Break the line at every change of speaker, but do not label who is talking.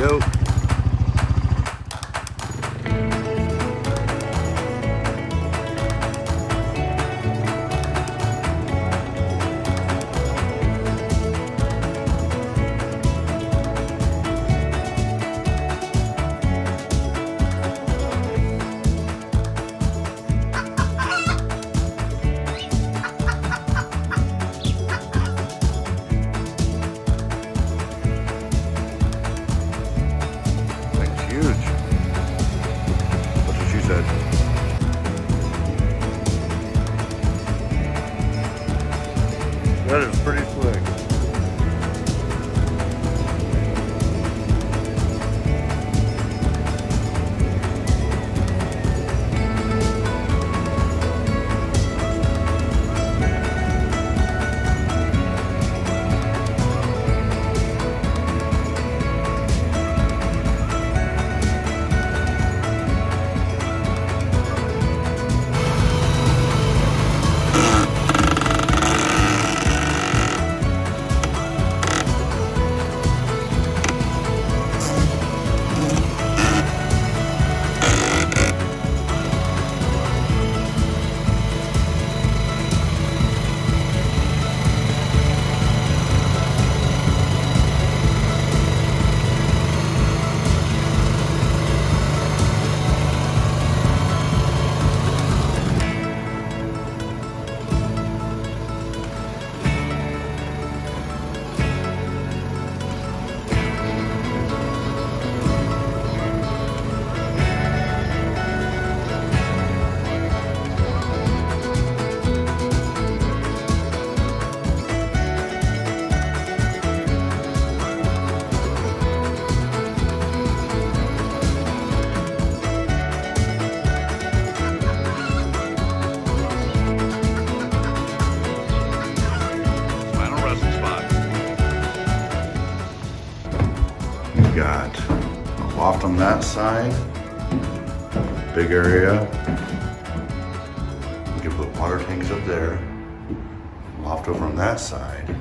go. That
is pretty slick.
We've got a loft on that side, big area. We can put water tanks up there, loft over on that side.